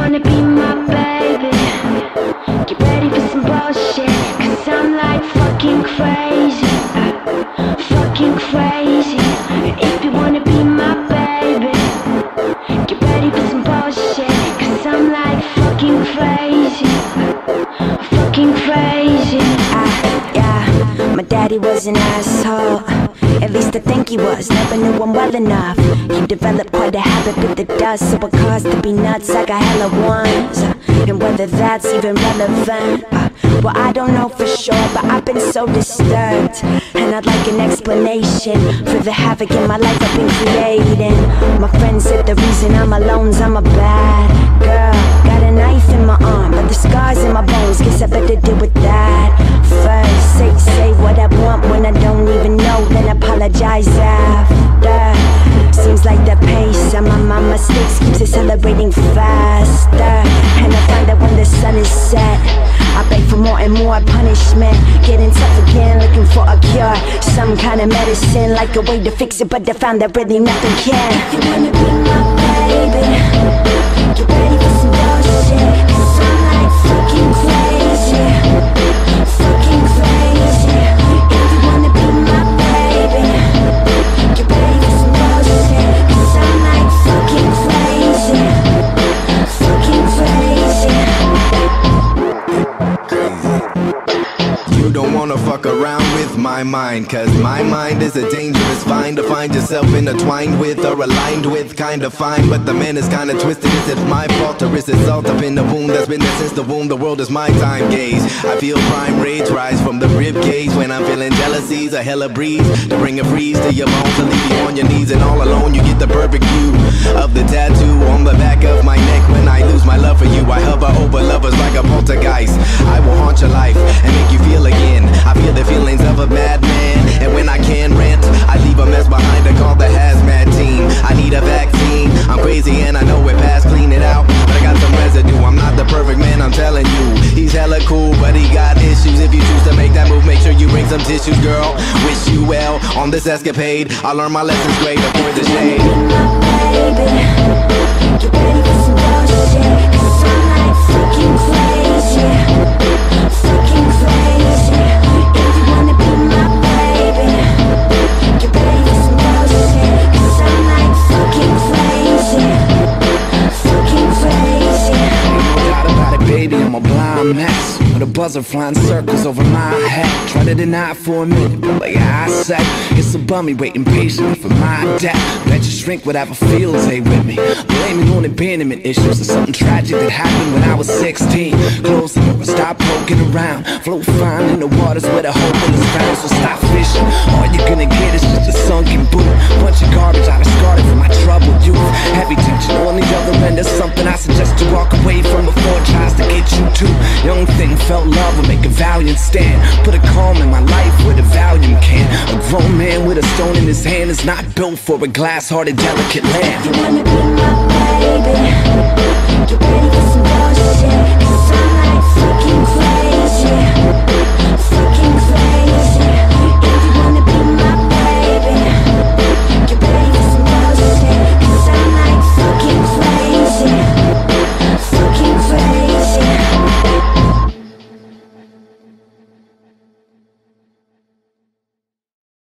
wanna be my baby, get ready for some bullshit. Cause I'm like fucking crazy, fucking crazy. If you wanna be my baby, get ready for some bullshit. Cause I'm like fucking crazy, fucking crazy. Ah, yeah, my daddy was an asshole. At least I think he was, never knew him well enough. He developed quite a habit with the dust, so it caused to be nuts. I got hella ones, and whether that's even relevant. Uh, well, I don't know for sure, but I've been so disturbed. And I'd like an explanation for the havoc in my life I've been creating. My friends said the reason I'm alone's I'm a bad girl. Got a knife in my arm, but the scars in my bones. Guess I better deal with that accelerating faster. And I find that when the sun is set, I beg for more and more punishment. Getting tough again, looking for a cure. Some kind of medicine, like a way to fix it, but I found that really nothing can. You wanna be my baby? Get ready wanna fuck around with my mind, cause my mind is a dangerous find to find yourself intertwined with or aligned with. Kinda fine, but the man is kinda twisted. Is it my fault or is it salt up in the wound that's been there since the womb? The world is my time gaze. I feel prime rage rise from the rib cage when I'm feeling jealousy's a hella breeze to bring a freeze to your bones to leave you on your knees and all alone. You get the perfect view of the tattoo on the back of my neck when I lose my love for you. I hover over lovers like a poltergeist. Cool, but he got issues. If you choose to make that move, make sure you bring some tissues, girl. Wish you well on this escapade. I learned my lessons great, avoid the shade. Get ready for some bullshit. Cause I'm like fucking crazy. Crazy. If you wanna be my baby, get ready for some bullshit. Cause I'm like fucking crazy. Fucking crazy. Ain't no doubt about it, baby, I'm a blind mess A buzzer flying circles over my head. Try to deny for a minute, but like I said It's a bummy waiting patiently for my death. Bet you shrink whatever feels ain't with me Abandonment issues. Or something tragic that happened when I was 16 Close the door, stop poking around. Float fine in the waters where the hope is found. So stop fishing, all you're gonna get is just a sunken boot. Bunch of garbage I discarded from my troubled youth. Heavy tension on the other end. Of something I suggest to walk away from before it tries to get you too. Young thing felt love will make a valiant stand. Put a calm in my life with a Valium his hand is not built for a glass-hearted delicate lamb